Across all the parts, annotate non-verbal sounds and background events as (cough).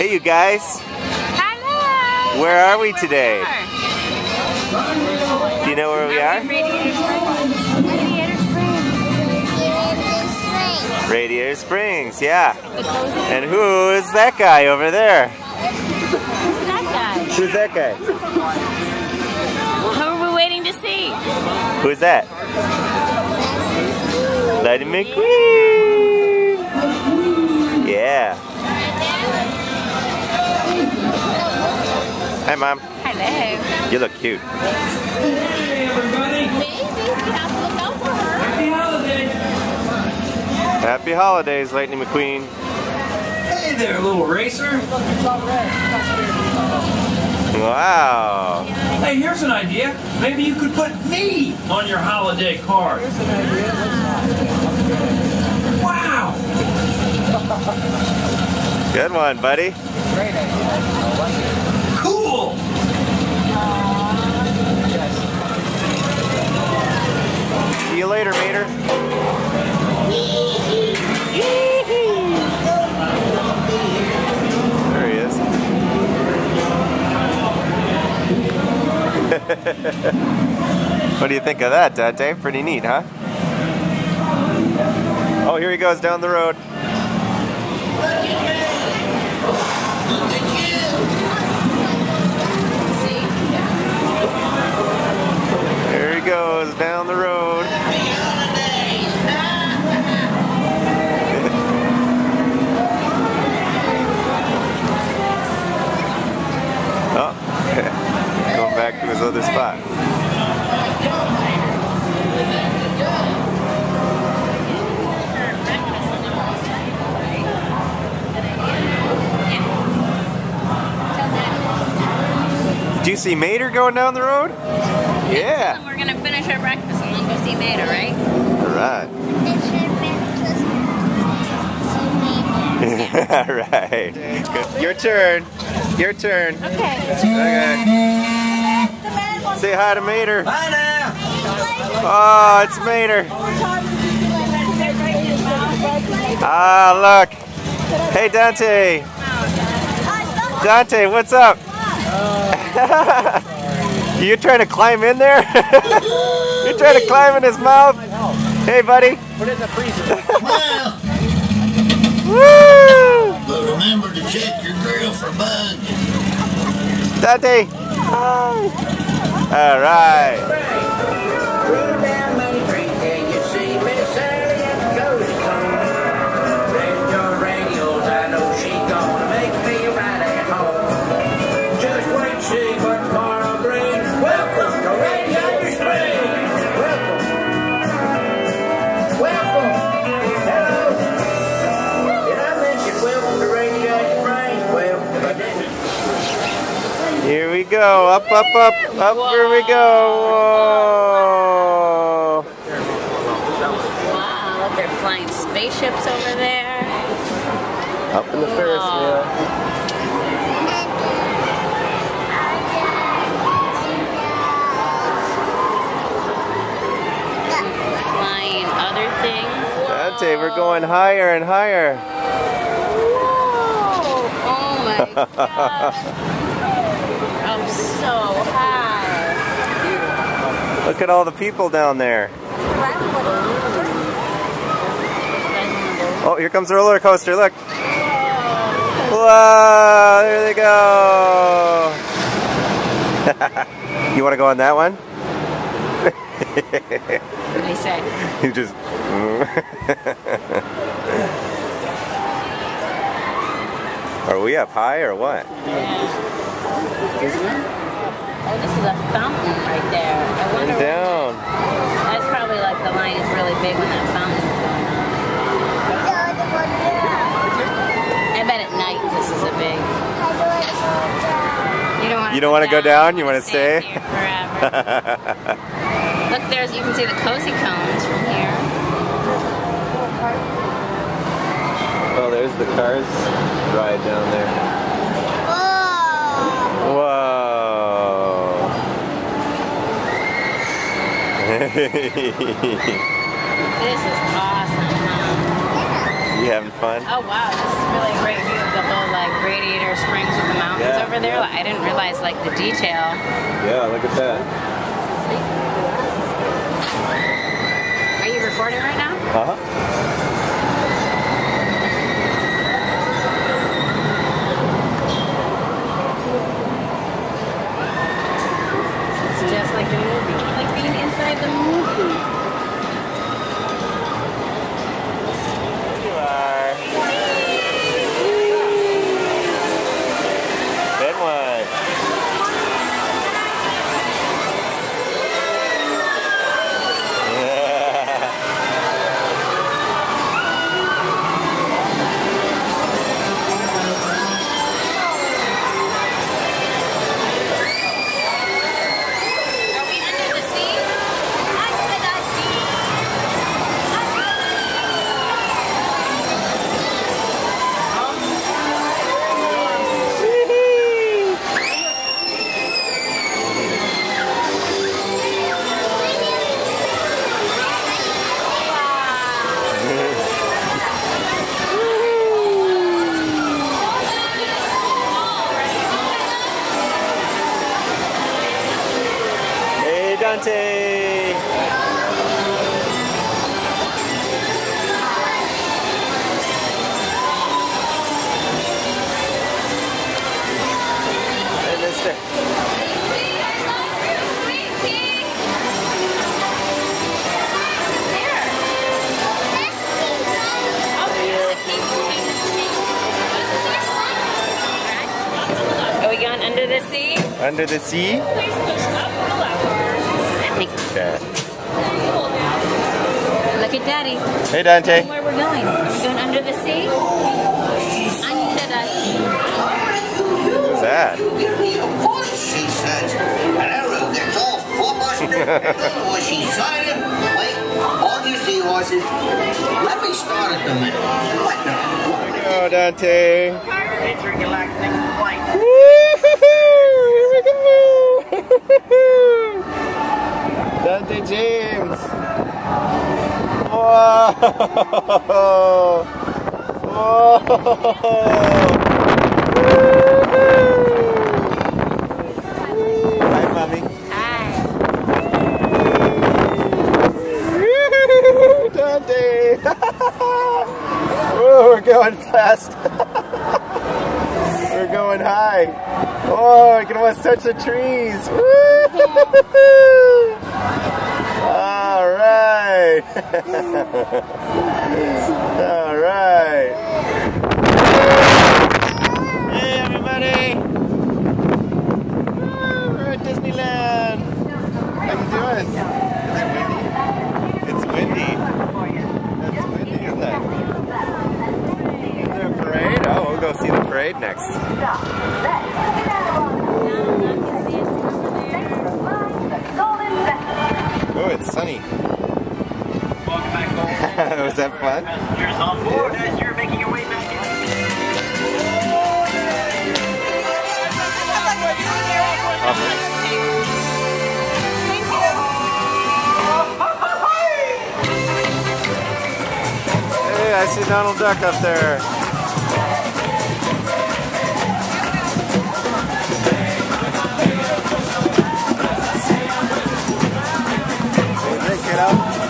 Hey, you guys. Hello. Where are we today? Do you know where we are? Radiator Springs. Radiator Springs. Radiator Springs, yeah. And who is that guy over there? Who's that guy? Who's that guy? Who are we waiting to see? Who's that? Lightning McQueen. Yeah. Hi, Mom. Hello. You look cute. Happy holidays, Lightning McQueen. Hey there, little racer. Wow. Hey, here's an idea. Maybe you could put me on your holiday card. Wow. Good one, buddy. Cool. Think of that, Dante? Pretty neat, huh? Oh, here he goes down the road. There he goes down the going down the road? Yeah. We're gonna finish our breakfast and then go see Mater, right? All right. All (laughs) right. Good. Your turn. Your turn. Okay. Okay. Say hi to Mater. Bye now. Oh, it's Mater. Ah, look. Hey, Dante. Dante, what's up? (laughs) you trying to climb in there? (laughs) You're trying to climb in his mouth? Hey, buddy. Put it in the freezer. (laughs) Well, Woo! but remember to check your grill for bugs. Dante. All right. Go. Up, up, up. Up here we go. Whoa. Wow, look, they're flying spaceships over there. Up in the Ferris wheel. Flying other things. Dante, we're going higher and higher. Whoa! Oh my gosh. (laughs) I'm so high. Look at all the people down there. Oh, here comes the roller coaster. Look. Whoa, there they go. (laughs) you want to go on that one? What did he say? (laughs) You just. (laughs) Are we up high or what? Oh, this is a fountain right there. I wonder. And down. That's probably like the line is really big when that fountain's going on. I bet at night this is a big. You don't want. You don't wanna go down? You wanna stay stay? forever. (laughs) Look, there's you can see the cozy cones from here. Oh, there's the cars ride down there. Whoa. Whoa. (laughs) This is awesome. You having fun? Oh wow, this is really a great view of the whole like Radiator Springs with the mountains Yeah, over there. yeah. Like, I didn't realize like the detail. Yeah, look at that. Are you recording right now? Uh-huh. Just like the movie. Inside the movie. Under the sea? I think. Okay. Look at Daddy. Hey, Dante. Where we're going? Are we going under the sea? Under the sea. Who's that? She says, an arrow gets off four was she sighted? Wait, all you horses. Let me start at the middle. What the? Go, Dante. It's relaxing flight. (laughs) Dante James. Whoa. Whoa. Hi, mommy. Hi. Dante. (laughs) Whoa, we're going fast. (laughs) we're going high. Oh, I can almost touch the trees. All right. (laughs) All right. Hey, everybody. Woo, We're at Disneyland. How you doing? Is it windy? It's windy. It's windy, isn't it? Is there a parade? Oh, we'll go see the parade next. Oh, it's sunny. Welcome back home. Was that fun? Passengers on board as you're making your way back in. Hey, I see Donald Duck up there. Hey, get.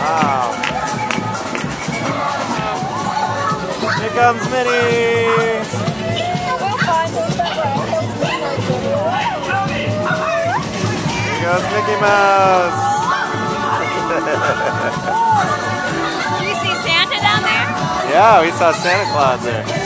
Wow. Here comes Minnie. Here goes Mickey Mouse. Do you see Santa down there? Yeah, we saw Santa Claus there.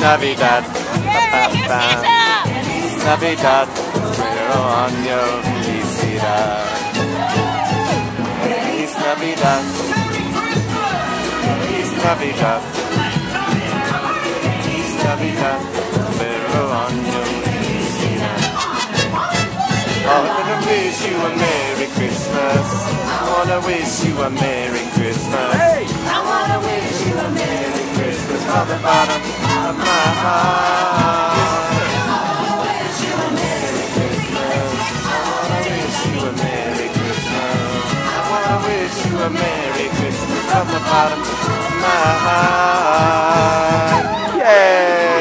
Navidad. Santa! Navidad. pero año felicidad. Feliz Navidad. Feliz Navidad. Feliz Navidad, pero año felicidad. I wanna wish you a Merry Christmas. I wanna wish you a Merry Christmas. I wanna wish you a Merry Christmas from the bottom a Merry Christmas. From the bottom of my heart. Yay!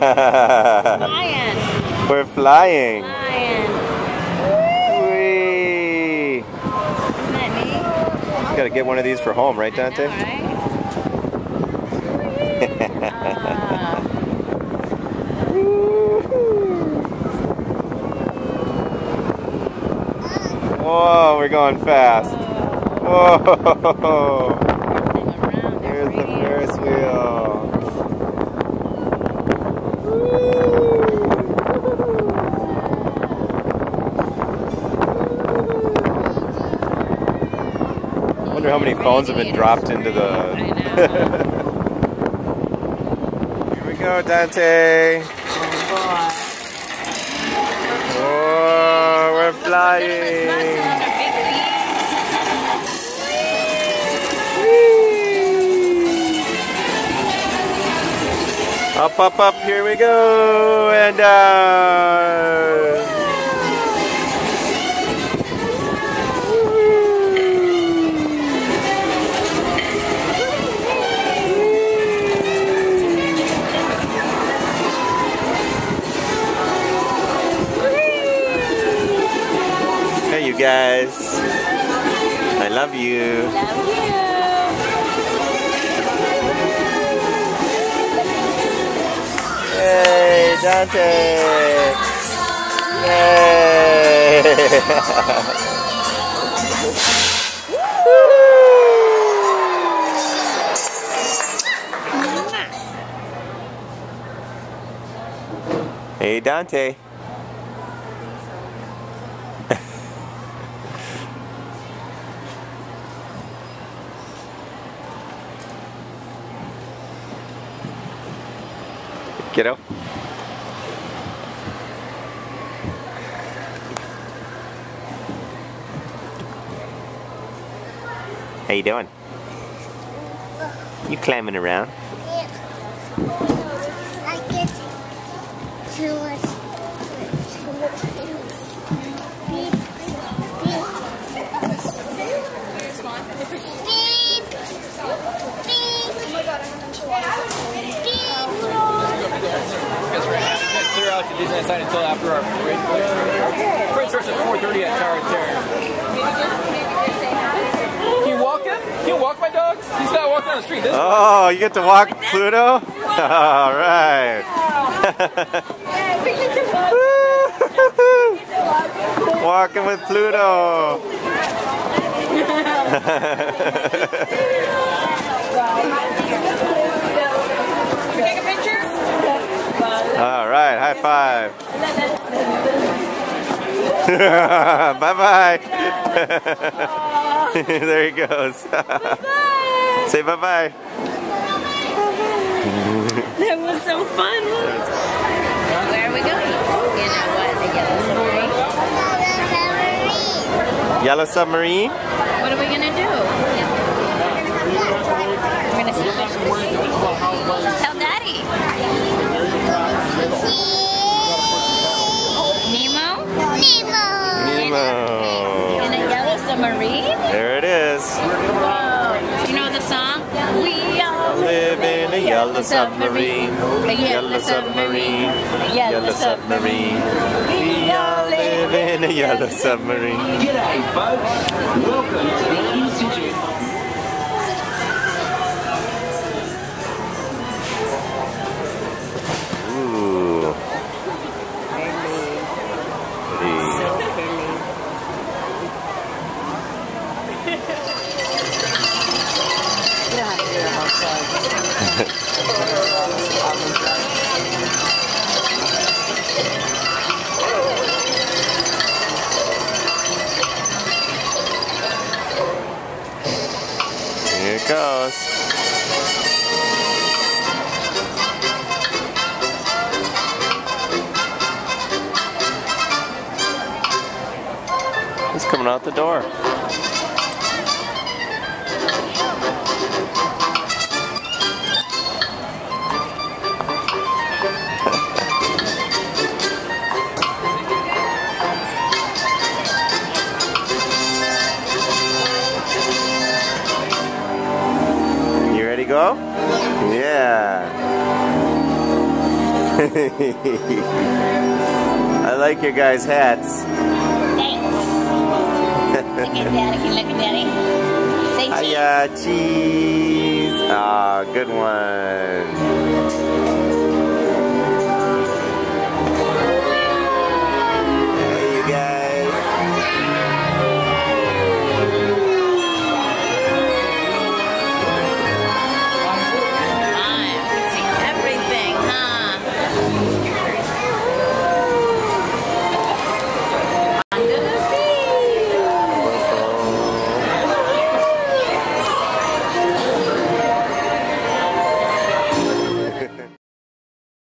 (laughs) lion. We're flying. Lion. Whee! Isn't that neat? Gotta get one of these for home, right, I know, Dante? right? Whoa, we're going fast. Whoa! Around Here's the every- Ferris wheel. I wonder how many phones have been dropped into the. Here we go, Dante. Oh, Oh, we're flying. Those are big leaves. Up, up, up, here we go, and down. You. Love you. Hey, Dante. Hey, Dante. Kiddo. How you doing? You climbing around? I get too much. Beep, beep. Beep. Clear out to Disneyland side until after our parade. Parade starts at 4.30 at Tower of Terror. Can you walk in? Can you walk my dogs? He's not walking on the street. This Oh, you get to walk Pluto? (laughs) All right. (laughs) Walking with Pluto. (laughs) Take a picture? All right, high five. (laughs) bye bye. (laughs) there he goes. (laughs) Say bye bye. That was so fun. Where are we going? You know what? The yellow submarine. Yellow submarine. What are we gonna do? Wow. In a yellow submarine? There it is. Whoa. You know the song? We all live in a yellow submarine. A yellow submarine. A yellow submarine. We all live in a yellow submarine. G'day, folks. Welcome to the Eastern (laughs) I like your guys' hats. Thanks. Look at daddy. Look at daddy? Say cheese. Hiya, cheese. Ah, good one.